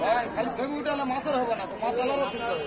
ভাই খালি ছবি উঠালে মাছের হবে না তো মশলারও দিতে হবে